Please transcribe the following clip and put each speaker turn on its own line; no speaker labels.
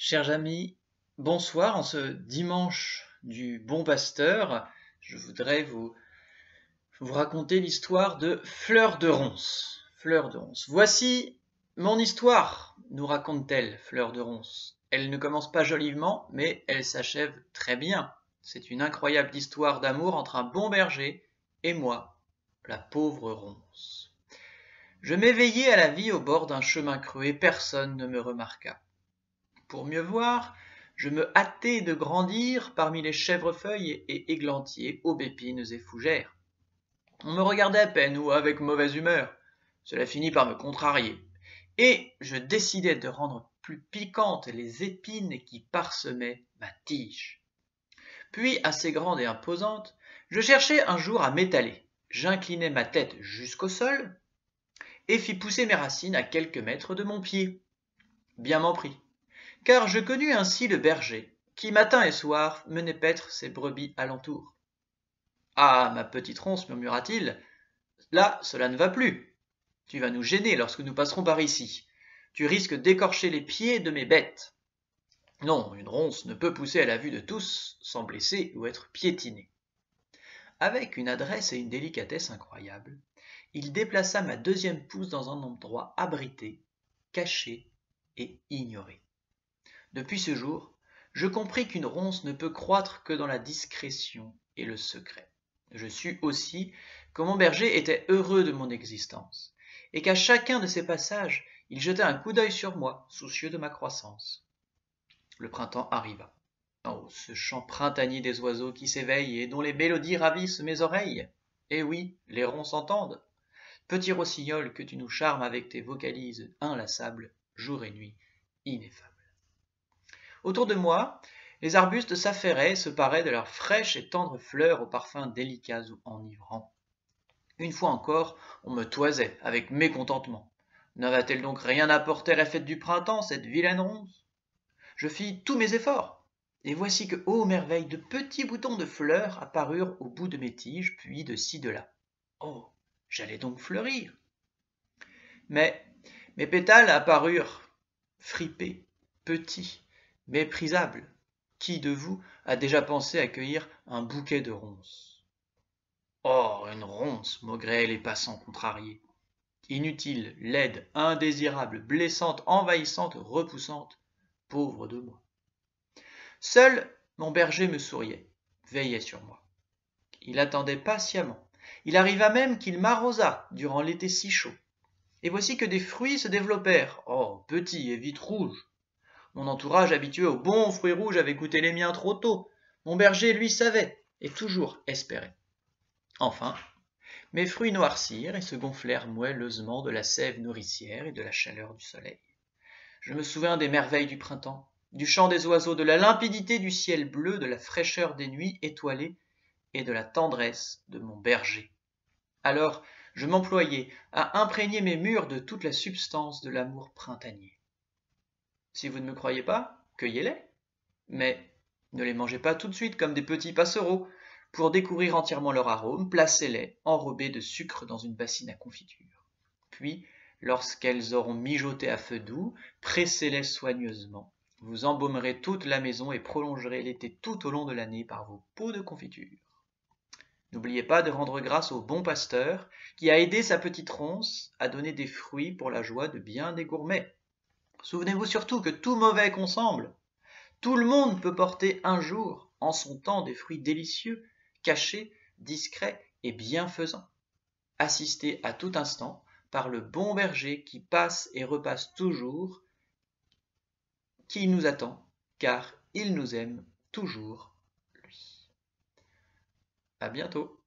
Chers amis, bonsoir en ce dimanche du bon pasteur. Je voudrais vous, raconter l'histoire de Fleur de Ronce. Fleur de Ronce. Voici mon histoire, nous raconte-t-elle, Fleur de Ronce. Elle ne commence pas joliment, mais elle s'achève très bien. C'est une incroyable histoire d'amour entre un bon berger et moi, la pauvre Ronce. Je m'éveillai à la vie au bord d'un chemin creux et personne ne me remarqua. Pour mieux voir, je me hâtai de grandir parmi les chèvrefeuilles et églantiers, aubépines et fougères. On me regardait à peine ou avec mauvaise humeur. Cela finit par me contrarier. Et je décidai de rendre plus piquantes les épines qui parsemaient ma tige. Puis, assez grande et imposante, je cherchai un jour à m'étaler. J'inclinai ma tête jusqu'au sol et fis pousser mes racines à quelques mètres de mon pied. Bien m'en prit car je connus ainsi le berger, qui matin et soir menait paître ses brebis alentour. Ah, ma petite ronce, murmura-t-il, là, cela ne va plus. Tu vas nous gêner lorsque nous passerons par ici. Tu risques d'écorcher les pieds de mes bêtes. Non, une ronce ne peut pousser à la vue de tous sans blesser ou être piétinée. Avec une adresse et une délicatesse incroyables, il déplaça ma deuxième pousse dans un endroit abrité, caché et ignoré. Depuis ce jour, je compris qu'une ronce ne peut croître que dans la discrétion et le secret. Je sus aussi que mon berger était heureux de mon existence, et qu'à chacun de ses passages, il jetait un coup d'œil sur moi, soucieux de ma croissance. Le printemps arriva. Oh, ce chant printanier des oiseaux qui s'éveillent et dont les mélodies ravissent mes oreilles. Eh oui, les ronces entendent. Petit rossignol que tu nous charmes avec tes vocalises inlassables, jour et nuit, ineffables. Autour de moi, les arbustes s'affairaient et se paraient de leurs fraîches et tendres fleurs aux parfums délicats ou enivrants. Une fois encore, on me toisait avec mécontentement. N'avait-elle donc rien apporté à la fête du printemps, cette vilaine ronce? Je fis tous mes efforts, et voici que, ô merveille, de petits boutons de fleurs apparurent au bout de mes tiges, puis de ci de là. Oh, j'allais donc fleurir. Mais mes pétales apparurent fripés, petits, méprisable. Qui de vous a déjà pensé accueillir un bouquet de ronces? Oh, une ronce, maugréaient les passants contrariés. Inutile, laide, indésirable, blessante, envahissante, repoussante, pauvre de moi. Seul mon berger me souriait, veillait sur moi. Il attendait patiemment. Il arriva même qu'il m'arrosa durant l'été si chaud. Et voici que des fruits se développèrent, oh, petits et vite rouges. Mon entourage habitué aux bons fruits rouges avait goûté les miens trop tôt. Mon berger, lui, savait, et toujours espérait. Enfin, mes fruits noircirent et se gonflèrent moelleusement de la sève nourricière et de la chaleur du soleil. Je me souviens des merveilles du printemps, du chant des oiseaux, de la limpidité du ciel bleu, de la fraîcheur des nuits étoilées et de la tendresse de mon berger. Alors je m'employai à imprégner mes murs de toute la substance de l'amour printanier. Si vous ne me croyez pas, cueillez-les. Mais ne les mangez pas tout de suite comme des petits passereaux. Pour découvrir entièrement leur arôme, placez-les enrobés de sucre dans une bassine à confiture. Puis, lorsqu'elles auront mijoté à feu doux, pressez-les soigneusement. Vous embaumerez toute la maison et prolongerez l'été tout au long de l'année par vos pots de confiture. N'oubliez pas de rendre grâce au bon pasteur qui a aidé sa petite ronce à donner des fruits pour la joie de bien des gourmets. Souvenez-vous surtout que tout mauvais consemble. Tout le monde peut porter un jour, en son temps, des fruits délicieux, cachés, discrets et bienfaisants. Assistés à tout instant par le bon berger qui passe et repasse toujours, qui nous attend, car il nous aime toujours, lui. À bientôt.